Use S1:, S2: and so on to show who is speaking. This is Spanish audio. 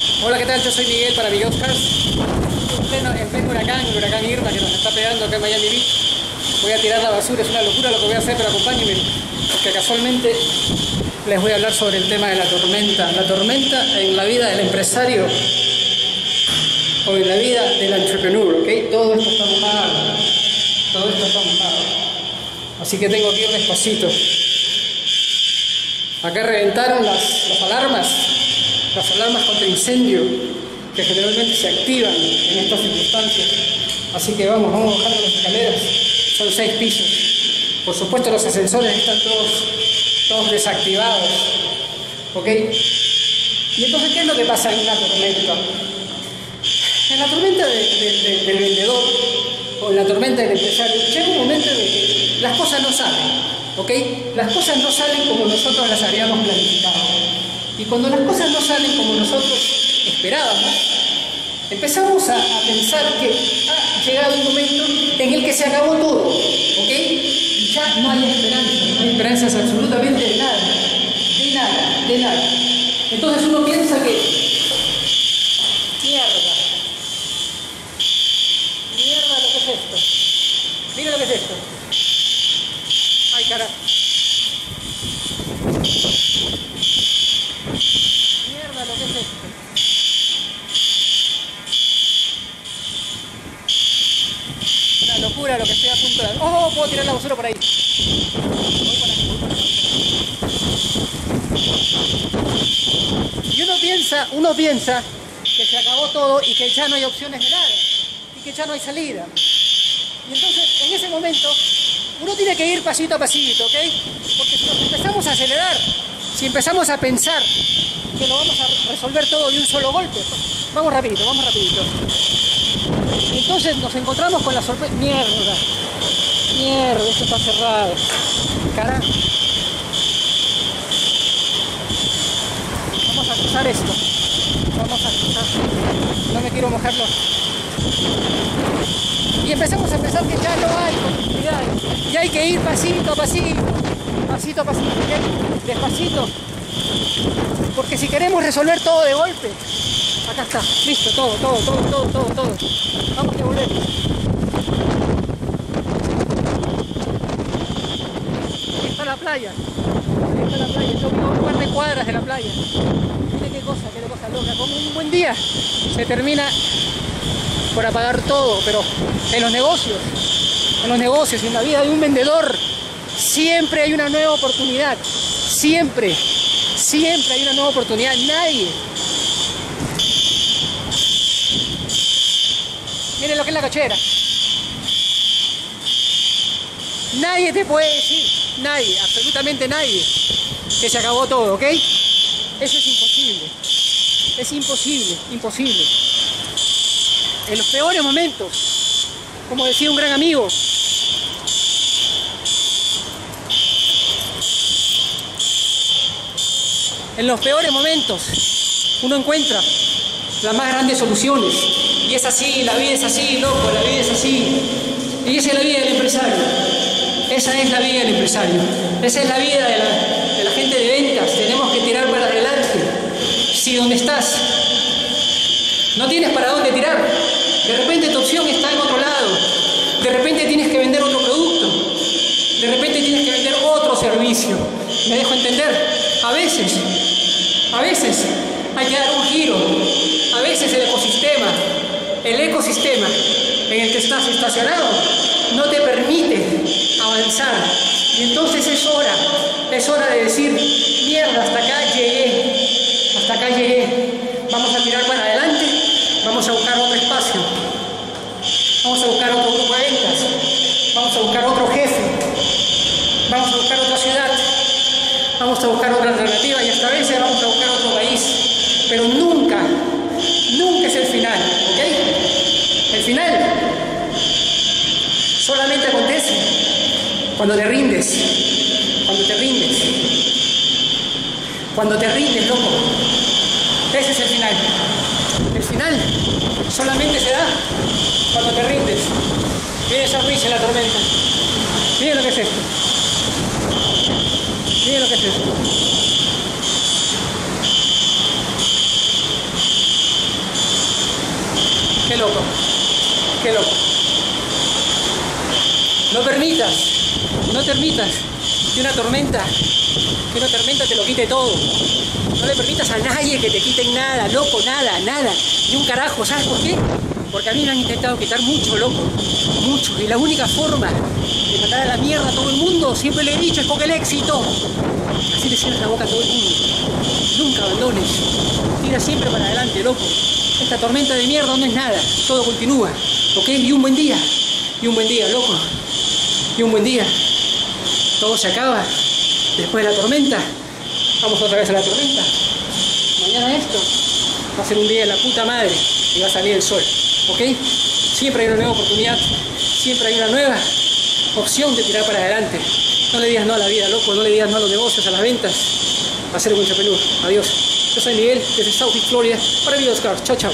S1: Hola, ¿qué tal? Yo soy Miguel para Miguel Cars. En pleno, en pleno huracán, el huracán Irma que nos está pegando acá en Miami Beach. Voy a tirar la basura, es una locura lo que voy a hacer, pero acompáñenme. Porque casualmente les voy a hablar sobre el tema de la tormenta. La tormenta en la vida del empresario o en la vida del entrepreneur, ¿ok? Todo esto está mojado. Todo esto está mojado. Así que tengo que ir despacito. Acá reventaron las, las alarmas, las alarmas contra incendio, que generalmente se activan en estas circunstancias. Así que vamos, vamos bajando las escaleras. Son seis pisos. Por supuesto los ascensores están todos, todos desactivados. ¿Ok? Y entonces, ¿qué es lo que pasa en una tormenta? En la tormenta de- de- de- del vendedor o en la tormenta del empresario, llega un momento en el que las cosas no salen, ¿ok? Las cosas no salen como nosotros las habíamos planificado. Y cuando las cosas no salen como nosotros esperábamos, empezamos a, pensar que ha llegado un momento en el que se acabó todo, ¿ok? Y ya no hay esperanza, no hay esperanzas absolutamente de nada, de nada, de nada. Entonces uno piensa que Mierda. Mierda lo que es esto. Mira lo que es esto. Ay, carajo. Mierda lo que es esto. Lo que estoy a punto de... ¡Oh! Puedo tirar la basura por ahí. Voy por aquí, voy por aquí. Y uno piensa, uno piensa que se acabó todo y que ya no hay opciones de nada y que ya no hay salida. Y entonces, en ese momento, uno tiene que ir pasito a pasito, ¿ok? Porque si nos empezamos a acelerar, si empezamos a pensar que lo vamos a resolver todo de un solo golpe, vamos rapidito, vamos rapidito. Entonces nos encontramos con la sorpresa. Mierda, mierda, esto está cerrado. Carajo. Vamos a cruzar esto. Vamos a cruzar. No me quiero mojarlo. Y empezamos a pensar que ya no hay continuidad. Y hay que ir pasito a pasito. Pasito a pasito. Despacito. Porque si queremos resolver todo de golpe, acá está. Listo, todo, todo, todo, todo, todo, todo. Vamos a volver. Ahí está la playa. Ahí está la playa. Yo vivo un par de cuadras de la playa. Mire qué cosa, qué cosa loca. Como un buen día se termina por apagar todo, pero en los negocios, en los negocios, en la vida de un vendedor, siempre hay una nueva oportunidad. Siempre, siempre hay una nueva oportunidad. Nadie. Cochera. Nadie te puede decir, nadie, absolutamente nadie, que se acabó todo, ¿ok? Eso es imposible. Es imposible, imposible. En los peores momentos, como decía un gran amigo, en los peores momentos uno encuentra las más grandes soluciones. Es así, la vida es así, loco, la vida es así. Y esa es la vida del empresario. Esa es la vida del empresario. Esa es la vida de la gente de ventas. Tenemos que tirar para adelante. Si donde estás no tienes para dónde tirar, de repente tu opción está en otro lado. De repente tienes que vender otro producto. De repente tienes que vender otro servicio. ¿Me dejo entender? A veces, a veces hay que dar un giro. A veces el ecosistema, el ecosistema en el que estás estacionado no te permite avanzar. Y entonces es hora, es hora de decir, mierda, hasta acá llegué, hasta acá llegué. Vamos a tirar para adelante, vamos a buscar otro espacio, vamos a buscar otro grupo de ventas, vamos a buscar otro jefe, vamos a buscar otra ciudad, vamos a buscar otra alternativa y hasta veces vamos a buscar otro país. Pero nunca Cuando te rindes, cuando te rindes, cuando te rindes, loco. Ese es el final. El final solamente se da cuando te rindes. Mira esa risa la tormenta. Mira lo que es esto. Mira lo que es esto. Qué loco, qué loco. No permitas no permitas que una tormenta, que una tormenta te lo quite todo. No le permitas a nadie que te quiten nada, loco, nada, nada, ni un carajo. ¿Sabes por qué? Porque a mí me han intentado quitar mucho, loco, mucho. Y la única forma de matar a la mierda a todo el mundo, siempre le he dicho, es con el éxito. Así le cierras la boca a todo el mundo. Nunca abandones. Tira siempre para adelante, loco. Esta tormenta de mierda no es nada. Todo continúa. ¿Ok? Y un buen día. Y un buen día, loco. Y un buen día. Todo se acaba. Después de la tormenta. Vamos otra vez a la tormenta. Mañana esto. Va a ser un día de la puta madre. Y va a salir el sol. ¿Ok? Siempre hay una nueva oportunidad. Siempre hay una nueva opción de tirar para adelante. No le digas no a la vida, loco. No le digas no a los negocios, a las ventas. Va a ser un chapelú. Adiós. Yo soy Miguel desde South Florida para Videos Cars. Chao, chao.